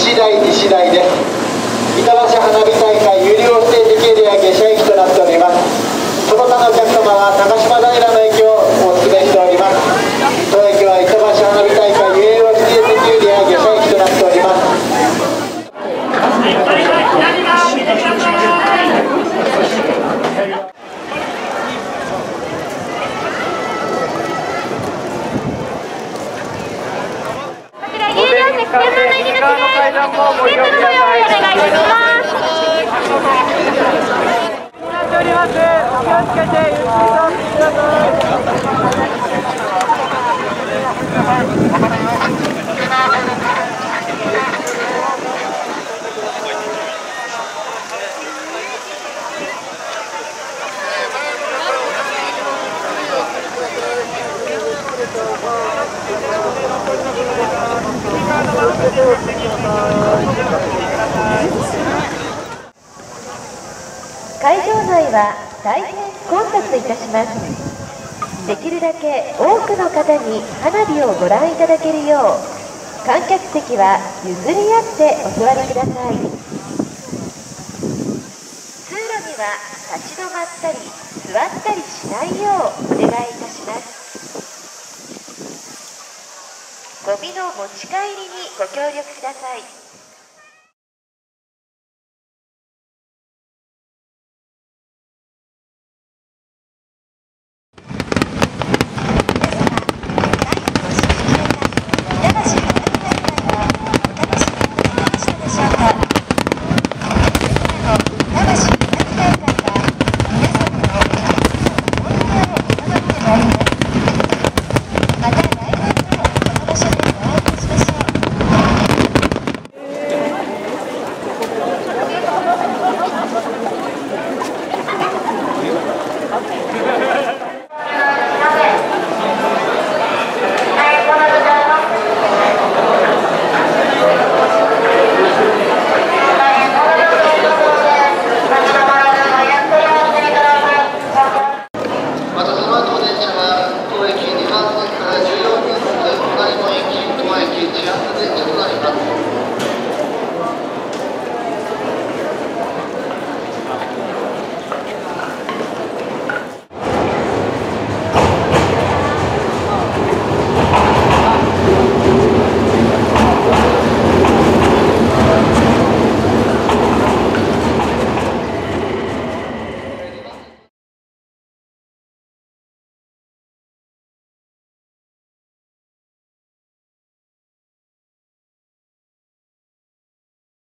西台西台です板橋花火大会有料指定席エリア下車駅となっております。その他のお客様は高島平の駅をお勧めしております。当駅は板橋花火大会有料指定席エリア下車駅となっております有料席専門の入り口です。テープのご用意お願いします。会場内は大変混雑いたします。できるだけ多くの方に花火をご覧いただけるよう観客席は譲り合ってお座りください。通路には立ち止まったり座ったりしないようお願いいたします。ゴミの持ち帰りにご協力ください。